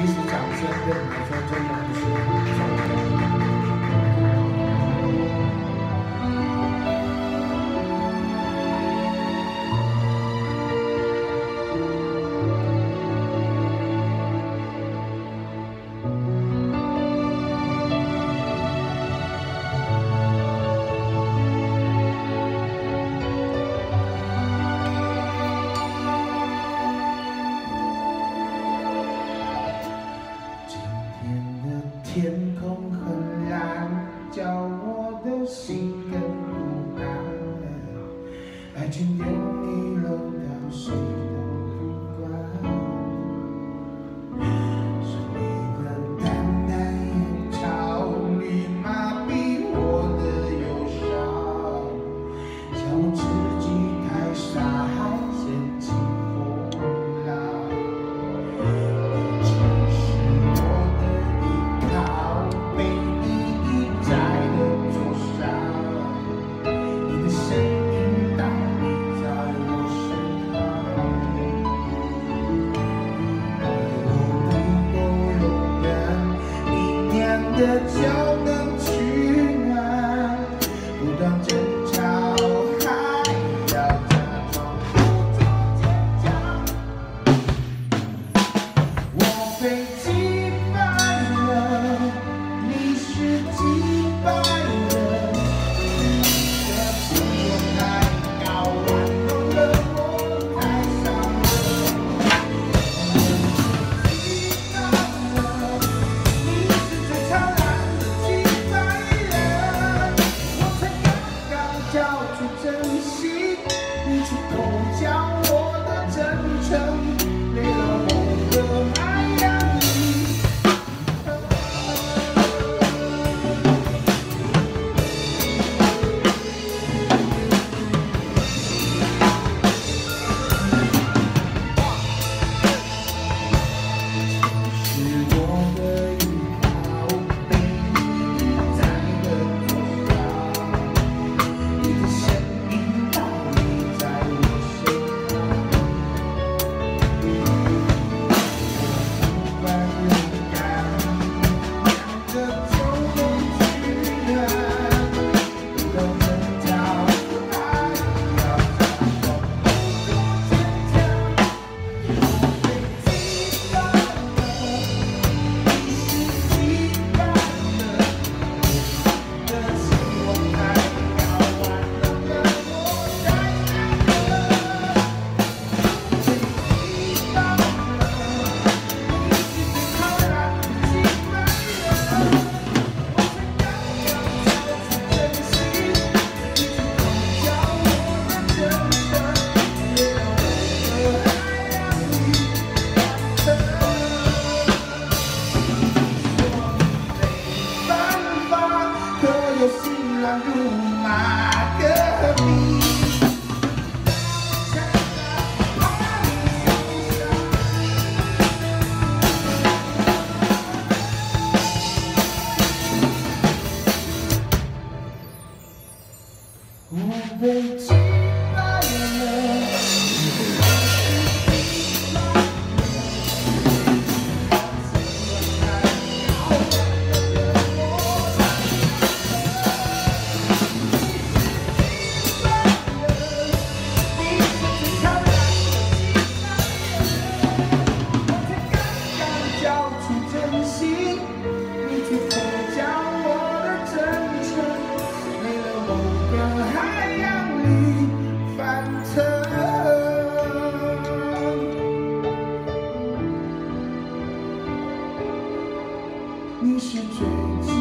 其实掌声对你们说真的不是。que 就能都投降我的真诚拿出真心，你却飞将我的真诚，为了某个海洋里翻腾。你是最。